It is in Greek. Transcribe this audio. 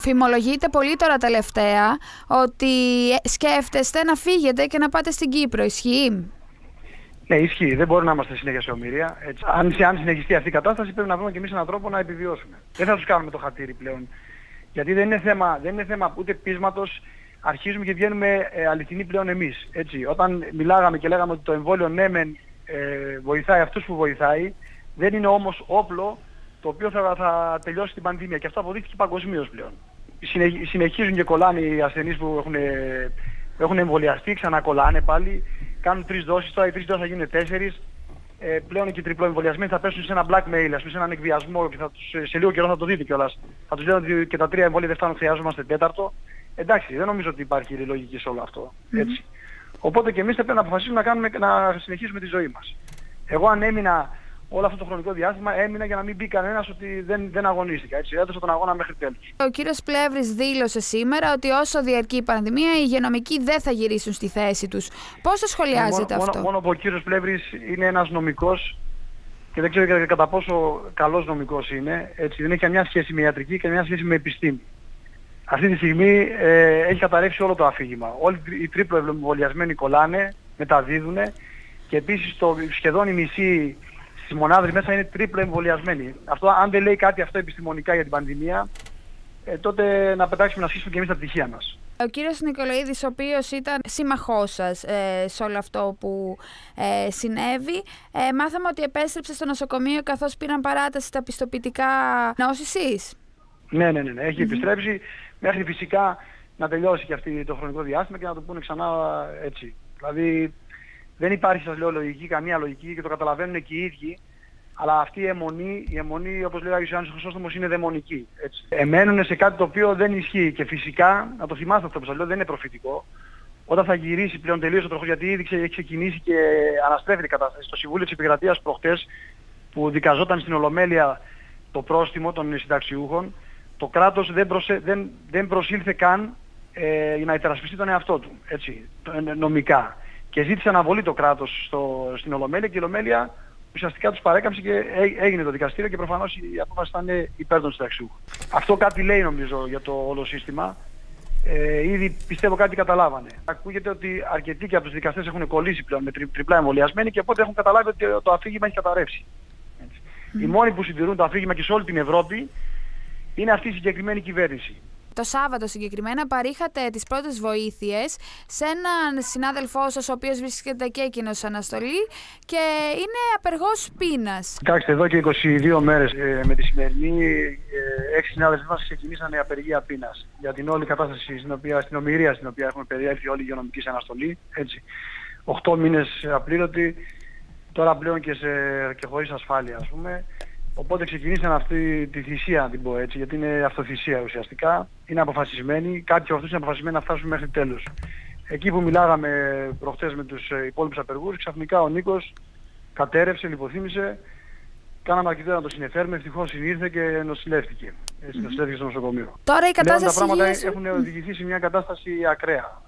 Φημολογείτε πολύ τώρα τελευταία ότι σκέφτεστε να φύγετε και να πάτε στην Κύπρο. Ισχύει; Ναι, ισχύει. Δεν μπορεί να είμαστε συνέχεια σε ομοιρία. Έτσι. Αν, αν συνεχιστεί αυτή η κατάσταση, πρέπει να βρούμε και εμείς έναν τρόπο να επιβιώσουμε. Δεν θα τους κάνουμε το χατήρι πλέον. Γιατί δεν είναι θέμα, δεν είναι θέμα ούτε πείσματος, αρχίζουμε και βγαίνουμε ε, αληθινοί πλέον εμείς. Όταν μιλάγαμε και λέγαμε ότι το εμβόλιο ναι, μεν, ε, βοηθάει αυτούς που βοηθάει, δεν είναι όμως όπλο το οποίο θα, θα τελειώσει την πανδημία. Και αυτό αποδείχθηκε παγκοσμίως πλέον. συνεχίζουν και κολλάνε οι ασθενείς που έχουν, έχουν εμβολιαστεί, ξανακολλάνε πάλι, κάνουν τρεις δόσεις, τώρα οι τρεις δόσεις θα γίνουν τέσσερις. Ε, πλέον και οι τριπλοεμβολιασμένοι θα πέσουν σε ένα blackmail, ας πούμε, σε έναν εκβιασμό και θα τους, σε λίγο καιρό θα το δείτε κιόλας. Θα τους λένε ότι και τα τρία εμβόλια δεν φτάνουν, χρειάζομαστε τέταρτο. Εντάξει, δεν νομίζω ότι υπάρχει λογική σε όλο αυτό. Έτσι. Οπότε και εμείς θα πρέπει να αποφασίσουμε να, κάνουμε, να συνεχίσουμε τη ζωή μας. Εγώ αν έμεινα όλο αυτό το χρονικό διάστημα έμεινα για να μην μπει κανένας ότι δεν, δεν αγωνίστηκα. Έτσι, έδωσα τον αγώνα μέχρι τέλους. Ο κύριος Πλεύρης δήλωσε σήμερα ότι όσο διαρκεί η πανδημία οι υγειονομικοί δεν θα γυρίσουν στη θέση τους. Πώς το σχολιάζετε ε, μόνο, αυτό; Μόνο, μόνο που ο κύριος Πλεύρης είναι ένας νομικός και δεν ξέρω κατά πόσο καλός νομικός είναι. Έτσι, δεν έχει καμιά σχέση με ιατρική και καμιά σχέση με επιστήμη. Αυτή τη στιγμή ε, έχει καταρρεύσει όλο το αφήγημα. Όλοι οι τρίπλο εμβολιασμένοι κολλάνε, μεταδίδουν και επίσης το, σχεδόν η μισή στις μονάδες μέσα είναι τρίπλο εμβολιασμένοι. Αυτό αν δεν λέει κάτι αυτό επιστημονικά για την πανδημία, ε, τότε να πετάξουμε να σχίσουμε και εμείς τα πτυχία μας. Ο κύριος Νικολαίδης, ο οποίος ήταν σύμμαχός σας ε, σε όλο αυτό που ε, συνέβη, ε, μάθαμε ότι επέστρεψε στο νοσοκομείο καθώς πήραν παράταση τα πιστοποιητικά νόσησης. Ναι, ναι, ναι, ναι. έχει επιστρέψει μέχρι φυσικά να τελειώσει και αυτή το χρονικό διάστημα και να το πούνε ξανά έτσι. Δηλαδή δεν υπάρχει σας λέω λογική, καμία λογική και το καταλαβαίνουν και οι ίδιοι. Αλλά αυτή η αιμονή, η αιμονή όπως λέει ο Ιωάννης Χρυσόστομος είναι δαιμονική. Έτσι. Εμένουν σε κάτι το οποίο δεν ισχύει και φυσικά, να το θυμάστε αυτό που σας λέω, δεν είναι προφητικό. Όταν θα γυρίσει πλέον τελείως το τροχός, γιατί ήδη έχει ξεκινήσει και αναστρέφεται η κατάσταση στο Συμβούλιο της Επικρατείας προχτές που δικαζόταν στην Ολομέλεια το πρόστιμο των συνταξιούχων, το κράτος δεν, προσε, δεν, δεν προσήλθε καν ε, για να υπερασπιστεί τον εαυτό του, έτσι, νομικά και ζήτησε αναβολή το κράτος στο, στην Ολομέλεια και η Ολομέλεια ουσιαστικά τους παρέκαμψε και έγινε το δικαστήριο και προφανώς η απόφαση ήταν υπέρ των συνταξιούχων. Αυτό κάτι λέει νομίζω για το όλο σύστημα. Ε, ήδη πιστεύω κάτι καταλάβανε. Ακούγεται ότι αρκετοί και από τους δικαστές έχουν κολλήσει πλέον με τρι, τριπλά εμβολιασμένοι και οπότε έχουν καταλάβει ότι το αφήγημα έχει καταρρεύσει. Mm. Οι μόνοι που συντηρούν το αφήγημα και σε όλη την Ευρώπη είναι αυτή η συγκεκριμένη κυβέρνηση. Το Σάββατο συγκεκριμένα παρήχατε τις πρώτες βοήθειες σε έναν συνάδελφό σας ο οποίος βρίσκεται και εκείνος σε αναστολή και είναι απεργός πείνας. Κοιτάξτε, εδώ και 22 μέρες ε, με τη σημερινή ε, έξι συνάδελφοι μας ξεκινήσανε απεργία πείνας για την όλη κατάσταση στην, οποία, στην ομοιρία στην οποία έχουμε περιέλθει όλη η υγειονομική σε αναστολή. Έτσι. 8 μήνες απλήρωτοι, τώρα πλέον και, σε, και χωρίς ασφάλεια ας πούμε. Οπότε ξεκινήσαν αυτή τη θυσία, να την πω έτσι, γιατί είναι αυτοθυσία ουσιαστικά. Είναι αποφασισμένοι, κάποιοι από αυτούς είναι αποφασισμένοι να φτάσουν μέχρι τέλους. Εκεί που μιλάγαμε προχτές με τους ε, υπόλοιπους απεργούς, ξαφνικά ο Νίκος κατέρευσε, λιποθύμησε, κάναμε αρκετά να το συνεφέρουμε, ευτυχώς συνήρθε και νοσηλεύτηκε. Έτσι, νοσηλεύτηκε στο νοσοκομείο. Τώρα η κατάσταση τα πράγματα έχουν οδηγηθεί σε μια κατάσταση ακραία.